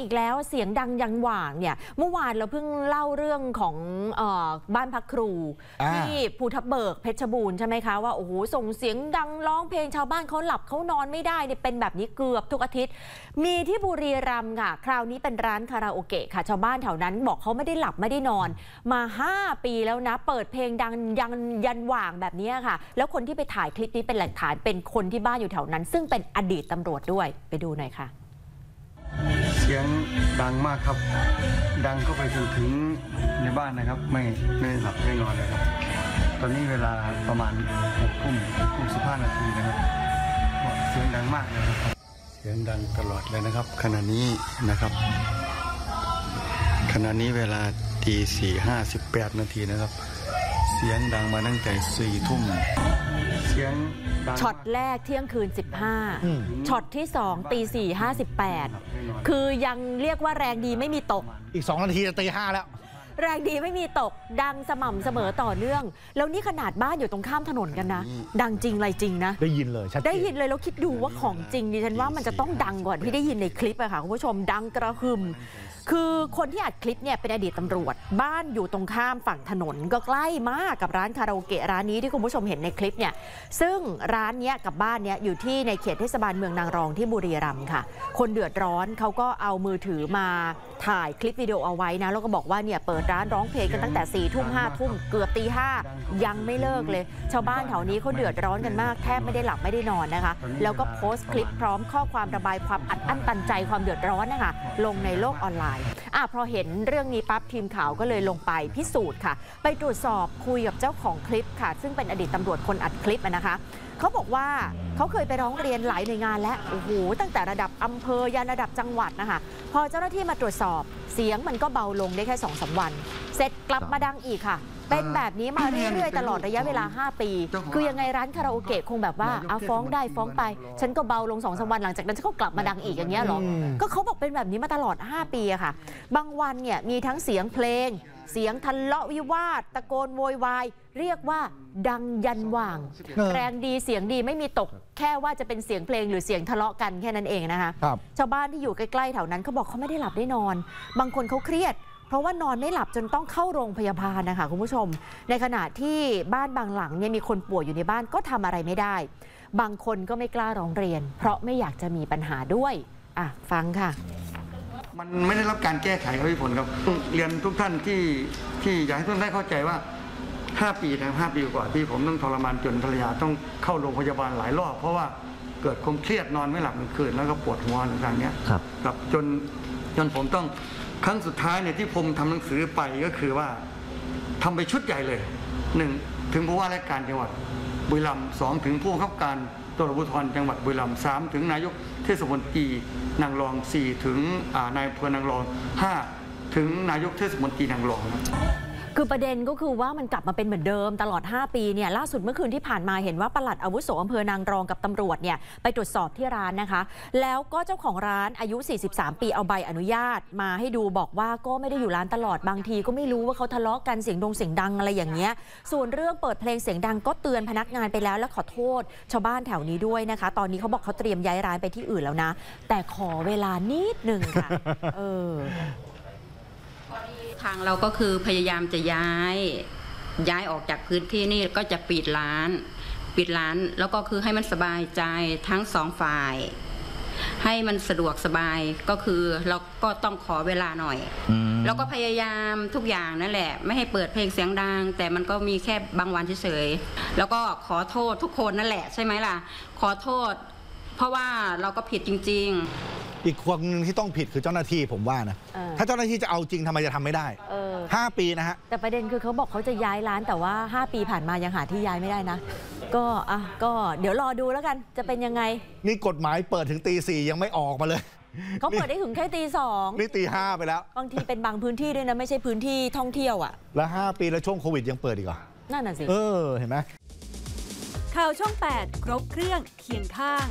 อีกแล้วเสียงดังยังหว่างเนี่ยเมื่อวานเราเพิ่งเล่าเรื่องของเออบ้านพักครูอ่าที่ภูทับเบิกเพชรบูรณ์ใช่ไหมคะว่าโอ้โหส่งเสียงดังร้องเพลงชาวบ้านเขาหลับเขานอนไม่ได้เนี่ยเป็นแบบนี้เกือบทุกอาทิตย์ มีที่บุรีรัมย์ค่ะ คราวนี้เป็นร้านคาราโอเกะค่ะชาวบ้านแถวนั้นบอกเขาไม่ได้หลับไม่ได้นอน มา 5 ปีแล้วนะ เปิดเพลงดังยันยันหว่างแบบนี้ค่ะ แล้วคนที่ไปถ่ายคลิปนี้เป็นหลักฐานเป็นคนที่บ้านอยู่แถวนั้น ซึ่งเป็นอดีตตำรวจด้วยไปดูหน่อยค่ะเสียงดังมากครับ ดังเข้าไปจนถึงในบ้านนะครับ ไม่ไม่หลับไม่นอนเลยครับ ตอนนี้เวลาประมาณหกทุ่มหกทุ่มสิบห้านาทีนะครับเสียงดังมากเลยนะครับ เสียงดังตลอดเลยนะครับ ขณะนี้นะครับ ขณะนี้เวลาตีสี่ห้าสิบแปดนาทีนะครับ เสียงดังมาตั้งแต่สี่ทุ่มเสียงดัง ช็อตแรกเที่ยงคืน 15ช็อตที่2ตี4 58 คือยังเรียกว่าแรงดีไม่มีตก อีก 2 นาทีจะตีห้าแล้ว แรงดีไม่มีตก ดังสม่ำเสมอต่อเนื่อง แล้วนี่ขนาดบ้านอยู่ตรงข้ามถนนกันนะ ดังจริงอะไรจริงนะ ได้ยินเลยชัดเจนได้ยินเลยแล้วคิดดูว่าของจริงดิฉันว่ามันจะต้องดังกว่าที่ได้ยินในคลิปอะค่ะคุณผู้ชมดังกระหึ่มคือคนที่อัดคลิปเนี่ยเป็นอดีตตำรวจ บ้านอยู่ตรงข้ามฝั่งถนนก็ใกล้มากกับร้านคาราโอเกะร้านนี้ที่คุณผู้ชมเห็นในคลิปเนี่ยซึ่งร้านเนี้ยกับบ้านเนี้ยอยู่ที่ในเขตเทศบาลเมืองนางรองที่บุรีรัมย์ค่ะ คนเดือดร้อนเขาก็เอามือถือมาถ่ายคลิปวิดีโอเอาไว้นะแล้วก็บอกว่าเนี่ยเปิดร้านร้องเพลงกันตั้งแต่4ี่ทุ่มห้าทุ่มเกือบตีห้ายังไม่เลิกเลย ชาวบ้านแถวนี้เขาเดือดร้อนกันมากแทบไม่ได้หลับไม่ได้นอนนะคะ แล้วก็โพสต์คลิปพร้อมข้อความระบายความอัดอั้นตันใจความเดือดร้อนนะคะลงในโลกออนไลน์อะพอเห็นเรื่องนี้ปั๊บทีมข่าวก็เลยลงไปพิสูจน์ค่ะ ไปตรวจสอบคุยกับเจ้าของคลิปค่ะ ซึ่งเป็นอดีตตำรวจคนอัดคลิปนะคะเขาบอกว่าเขาเคยไปร้องเรียนหลายหน่วยงานและโอ้โหตั้งแต่ระดับอำเภอยันระดับจังหวัดนะคะพอเจ้าหน้าที่มาตรวจสอบเสียงมันก็เบาลงได้แค่สองสาวัน เสร็จกลับมาดังอีกค่ะ เป็นแบบนี้มาเรื่อยๆ ตลอดระยะเวลา 5 ปี คือยังไงร้านคาราโอเกะคงแบบว่าเอาฟ้องได้ฟ้องไป ฉันก็เบาลง2อสวันหลังจากนั้นฉันก็กลับมาดังอีกอย่างเงี้ยเหรอ ก็เขาบอกเป็นแบบนี้มาตลอด 5 ปีอะค่ะ บางวันเนี่ยมีทั้งเสียงเพลง เสียงทะเลาะวิวาทตะโกนโวยวายเรียกว่าดังยันหว่างเออแรงดีเสียงดีไม่มีตก แค่ว่าจะเป็นเสียงเพลงหรือเสียงทะเลาะกันแค่นั้นเองนะคะครับชาวบ้านที่อยู่ใกล้ๆแถวนั้นเขาบอกเขาไม่ได้หลับได้นอน บางคนเขาเครียด เพราะว่านอนไม่หลับจนต้องเข้าโรงพยาบาลนะคะคุณผู้ชม ในขณะที่บ้านบางหลังเนี่ยมีคนป่วยอยู่ในบ้านก็ทำอะไรไม่ได้ บางคนก็ไม่กล้าร้องเรียน เพราะไม่อยากจะมีปัญหาด้วยอะฟังค่ะ มันไม่ได้รับการแก้ไขครับพี่ผลครับต้องเรียนทุกท่านที่ที่อยากให้ทุกท่านได้เข้าใจว่า5ปีนะ5ปีกว่าที่ผมต้องทรมานจนภรรยาต้องเข้าโรงพยาบาลหลายรอบเพราะว่าเกิดความเครียดนอนไม่หลับกลางคืนแล้วก็ปวดหัวอะไรต่างๆเนี้ยครับครับจนจนผมต้อง ครั้งสุดท้ายเนี่ยที่ผมทำหนังสือไปก็คือว่าทำไปชุดใหญ่เลยหนึ่งถึงผู้ว่าราชการจังหวัดบุรีรัมย์สองถึงผู้ว่าการตำรวจภูธรจังหวัดบุรีรัมย์สามถึงนายกเทศมนตรีนางรองสี่ถึงนายอำเภอนางรองห้าถึงนายกเทศมนตรีนางรอง คือประเด็นก็คือว่ามันกลับมาเป็นเหมือนเดิมตลอด 5 ปีเนี่ยล่าสุดเมื่อคืนที่ผ่านมาเห็นว่าปลัดอาวุโสอำเภอนางรองกับตำรวจเนี่ยไปตรวจสอบที่ร้านนะคะ แล้วก็เจ้าของร้านอายุ 43 ปีเอาใบอนุญาต มาให้ดูบอกว่าก็ไม่ได้อยู่ร้านตลอดบางที ก็ไม่รู้ว่าเขาทะเลาะกันเสียงดงเสียงดังอะไรอย่างเงี้ยส่วนเรื่องเปิดเพลงเสียงดังก็เตือนพนักงานไปแล้ว และขอโทษ ชาวบ้านแถวนี้ด้วยนะคะ ตอนนี้เขาบอกเขาเตรียมย้ายร้านไปที่อื่นแล้วนะ แต่ขอเวลานิดหนึ่งค่ะเออ ทางเราก็คือพยายามจะย้ายย้ายออกจากพื้นที่นี่ก็จะปิดร้าน ปิดร้านแล้วก็คือให้มันสบายใจทั้งสองฝ่าย ให้มันสะดวกสบายก็คือเราก็ต้องขอเวลาหน่อยอืมแล้วก็พยายามทุกอย่างนั่นแหละ ไม่ให้เปิดเพลงเสียงดัง แต่มันก็มีแค่บางวันเฉยๆแล้วก็ขอโทษทุกคนนั่นแหละใช่ไหมล่ะ ขอโทษ เพราะว่าเราก็ผิดจริง ๆ อีกคนหนึงที่ต้องผิดคือเจ้าหน้าที่ผมว่านะ เออ ถ้าเจ้าหน้าที่จะเอาจริงทำไมจะทำไม่ได้ เออ 5 ปีนะฮะ แต่ประเด็นคือเขาบอกเขาจะย้ายร้านแต่ว่า 5 ปีผ่านมายังหาที่ย้ายไม่ได้นะ ก็อะก็เดี๋ยวรอดูแล้วกันจะเป็นยังไง นี่กฎหมายเปิดถึงตีสี่ยังไม่ออกมาเลย เขาเปิดได้ถึงแค่ตีสองนี่ตีห้าไปแล้ว บางทีเป็นบางพื้นที่ด้วยนะ ไม่ใช่พื้นที่ท่องเที่ยวอะ แล้ว 5 ปีแล้วช่วงโควิดยังเปิดอีกเหรอนั่นน่ะสิ เออเห็นไหม ข่าวช่อง 8 ครบเครื่องเคียงข้าง